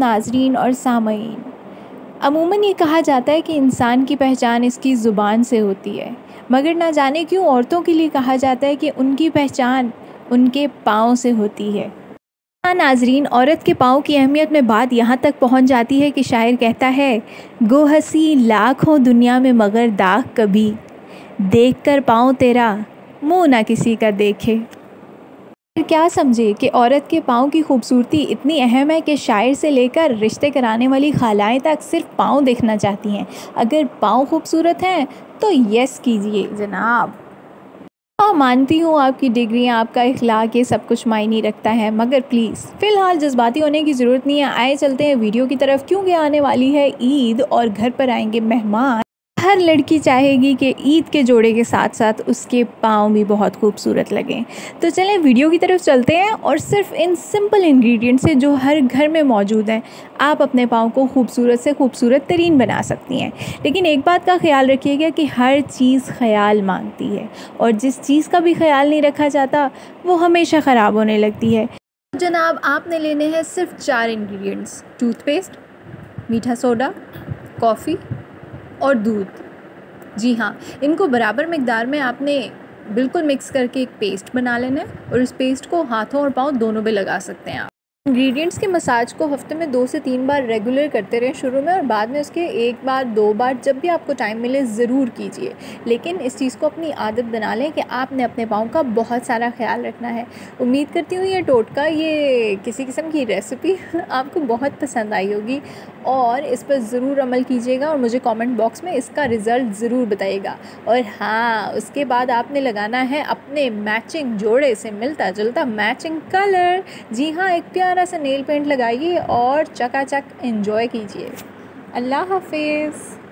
नाजरीन और सामीन अमूमन ये कहा जाता है कि इंसान की पहचान इसकी ज़ुबान से होती है। मगर ना जाने क्यों औरतों के लिए कहा जाता है कि उनकी पहचान उनके पाँव से होती है। हाँ नाजरीन, औरत के पाँव की अहमियत में बात यहाँ तक पहुँच जाती है कि शायर कहता है गो हसी लाख हो दुनिया में मगर दाग कभी। देख कर पाँव तेरा, मुँह ना किसी का देखे। क्या समझे कि औरत के पाँव की खूबसूरती इतनी अहम है कि शायर से लेकर रिश्ते कराने वाली खालाएँ तक सिर्फ़ पाँव देखना चाहती हैं? अगर पाँव खूबसूरत हैं तो यस कीजिए। जनाब। हाँ मानती हूँ आपकी डिग्री, आपका इखलाक, ये सब कुछ मायने रखता है, मगर प्लीज़ फ़िलहाल जज्बाती होने की ज़रूरत नहीं है। आए चलते हैं वीडियो की तरफ़, क्योंकि आने वाली है ईद और घर पर आएँगे मेहमान। हर लड़की चाहेगी कि ईद के जोड़े के साथ साथ उसके पाँव भी बहुत खूबसूरत लगें। तो चलें, वीडियो की तरफ़ चलते हैं और सिर्फ़ इन सिंपल इंग्रेडिएंट से जो हर घर में मौजूद हैं, आप अपने पाँव को खूबसूरत से खूबसूरत तरीन बना सकती हैं। लेकिन एक बात का ख्याल रखिएगा कि हर चीज़ ख्याल मांगती है और जिस चीज़ का भी ख्याल नहीं रखा जाता, वो हमेशा ख़राब होने लगती है। जनाब, आपने लेने हैं सिर्फ़ चार इंग्रेडिएंट्स, टूथपेस्ट, मीठा सोडा, कॉफ़ी और दूध। जी हाँ इनको बराबर मकदार में आपने बिल्कुल मिक्स करके एक पेस्ट बना लेना है और इस पेस्ट को हाथों और पाँव दोनों पे लगा सकते हैं आप। इंग्रेडिएंट्स के मसाज को हफ़्ते में दो से तीन बार रेगुलर करते रहें शुरू में और बाद में उसके एक बार, दो बार जब भी आपको टाइम मिले ज़रूर कीजिए। लेकिन इस चीज़ को अपनी आदत बना लें कि आपने अपने पाँव का बहुत सारा ख्याल रखना है। उम्मीद करती हूँ ये टोटका, ये किसी किस्म की रेसिपी आपको बहुत पसंद आई होगी और इस पर ज़रूर अमल कीजिएगा और मुझे कॉमेंट बॉक्स में इसका रिज़ल्ट ज़रूर बताइएगा। और हाँ उसके बाद आपने लगाना है अपने मैचिंग जोड़े से मिलता जुलता मैचिंग कलर जी हाँ एक प्यार प्यारा सा नेल पेंट लगाइए और चकाचक इन्जॉय कीजिए। अल्लाह हाफिज़।